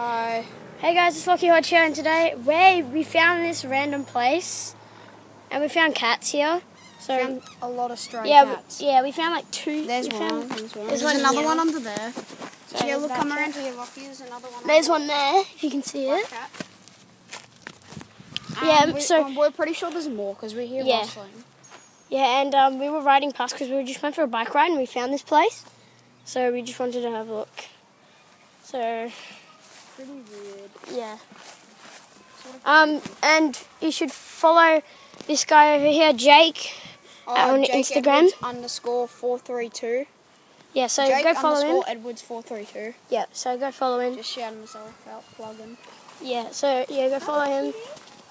Hi. Hey guys, it's Lachy Hodge here, and today we we found this random place, and we found cats here. So Found a lot of stray yeah, cats. we, yeah, we found like two. There's one. Found, There's one. there's There's, one another here. one under there. So yeah, there's look, come around here, Lachy. There's another one. There's one there, if you can see there. it. Cat. Yeah, Um, we, so- um, we're pretty sure there's more because we hear Yeah. rustling. Yeah, and um, we were riding past because we were just went for a bike ride and we found this place, so we just wanted to have a look. So Pretty weird. yeah. Um, and you should follow this guy over here, Jake. On Oh, Jake Instagram? Edwards underscore four three two. Yeah, so Jake go follow him. underscore Edwards four three two. Yeah, so go follow him. Just shouting myself out, plugging. Yeah, so yeah, go follow him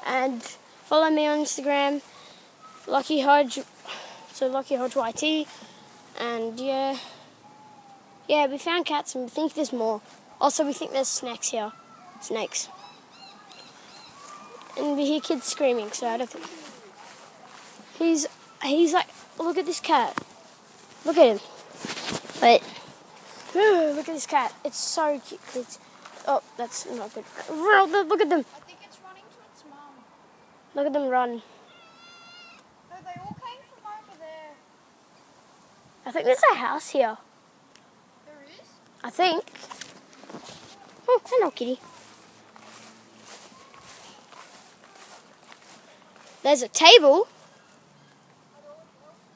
and follow me on Instagram, Lachy Hodge. So Lachy Hodge YT, and yeah, yeah, we found cats and we think there's more. Also, we think there's snakes here, snakes, and we hear kids screaming. So I don't think he's he's like, look at this cat, look at him. Wait, look at this cat. It's so cute. It's, oh, that's not good. Look at them. I think it's running to its mum. Look at them run. No, they all came from over there. I think there's a house here. There is? I think. Oh, hello, kitty. There's a table.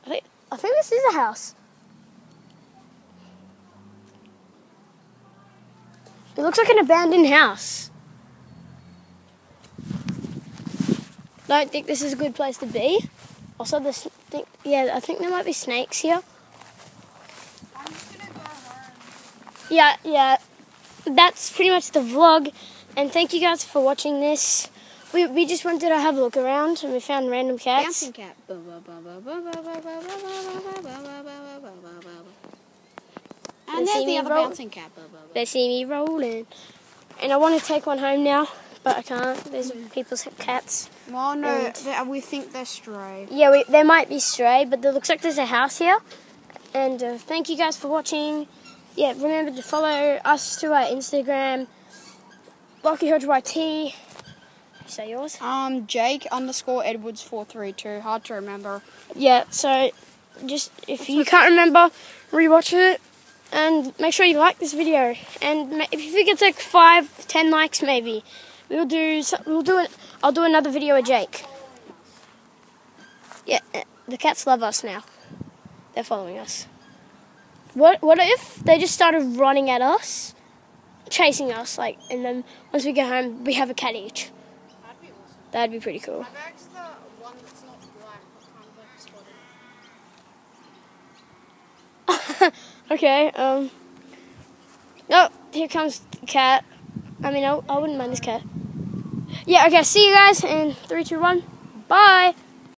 I think, I think this is a house. It looks like an abandoned house. Don't think this is a good place to be. Also, this think yeah, I think there might be snakes here. I'm just gonna go home. yeah, yeah, that's pretty much the vlog. And thank you guys for watching this. We, we just wanted to have a look around and we found random cats. Bouncing cat. And see there's the other bouncing cat. They see me rolling. And I want to take one home now, but I can't. There's people's cats. Well, no, they- we think they're stray. Yeah, we, they might be stray, but it looks like there's a house here. And uh, thank you guys for watching. Yeah, remember to follow us to our Instagram, Hodge YT. Say yours. Um, Jake underscore Edwards four three two. Hard to remember. Yeah, so just if you can't remember, rewatch it and make sure you like this video. And if you think it's like five, ten likes, maybe we'll do. We'll do it. I'll do another video with Jake. Yeah, uh, the cats love us now. They're following us. What? What if they just started running at us, chasing us? Like, and then once we get home, we have a cat each. That'd be awesome. That'd be pretty cool. My bag's the one that's not black. Kind of like spotted. Okay, um. Oh, here comes the cat. I mean, I, I wouldn't mind this cat. Yeah, okay, see you guys in three, two, one. Bye!